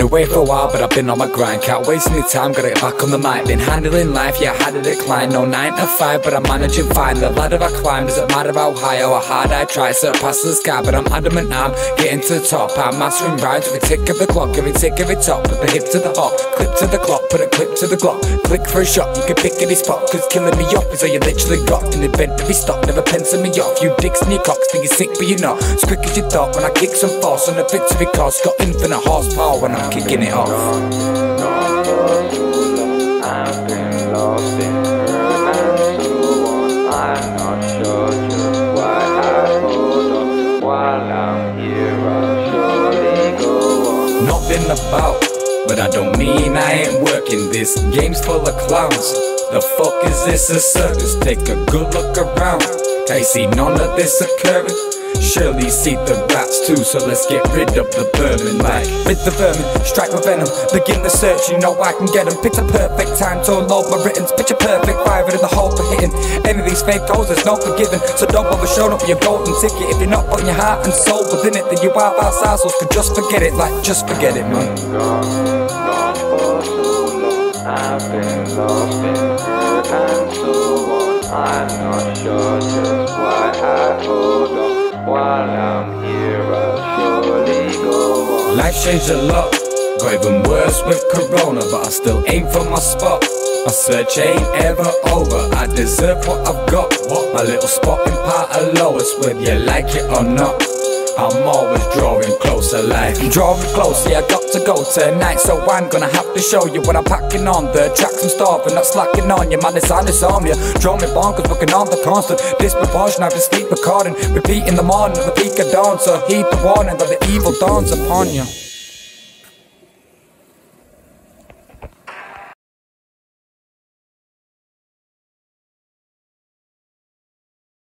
away for a while, but I've been on my grind. Can't waste any time, gotta get back on the mic. Been handling life, yeah, had a decline. No 9 to 5, but I'm managing fine. The ladder I climb, doesn't matter how high or how hard I try. Surpass the sky, but I'm adamant I'm getting to the top. I'm mastering rhymes with a tick of the clock, every tick of it top. Put the hip to the hop, clip to the clock, put a clip to the clock. Click for a shot, you can pick any spot, cause killing me off is all you literally got. An event to be stopped, never pencil me off. You dicks and your cocks think you're sick, but you're not. As quick as you thought when I kick some force on the victory cause. Got infinite horsepower when I'm kicking it off. I've been lost in. While I'm here, I'll surely go on. Not about, but I don't mean I ain't working. This game's full of clowns. The fuck is this a circus? Take a good look around. I see none of this occurring. Surely see the rats too, so let's get rid of the vermin. Like, rid the vermin, strike with venom, begin the search, you know I can get them. Pick the perfect time to unload my writtens, picture perfect five in the hole for hitting. Any of these fake goals, there's no forgiving. So don't bother showing up your golden ticket. If you're not putting your heart and soul within it, then you are outside, so just forget it. Like, just forget it, man. I've been lost in and so on. I'm not sure hold. While I'm here, surely go on. Life changed a lot, got even worse with Corona, but I still aim for my spot. My search ain't ever over. I deserve what I've got. What? My little spot in part of lowest, whether you like it or not. I'm always drawing closer, like drawing close. Yeah, I got to go tonight, so I'm gonna have to show you what I'm packing on. The tracks I'm starving, not slacking on you. Man, it's on insomnia. Draw me bonkers, working on the constant disproportion. I've been sleep recording, repeating the morning the peak of dawn. So heed the warning that the evil dawns upon you.